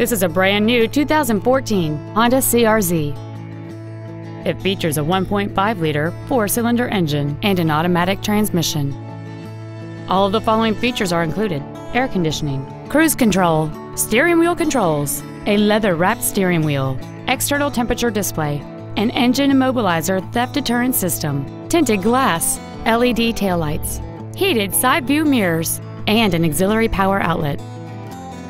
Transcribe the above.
This is a brand new 2014 Honda CRZ. It features a 1.5-liter four-cylinder engine and an automatic transmission. All of the following features are included. Air conditioning, cruise control, steering wheel controls, a leather-wrapped steering wheel, external temperature display, an engine immobilizer theft deterrent system, tinted glass, LED taillights, heated side view mirrors, and an auxiliary power outlet.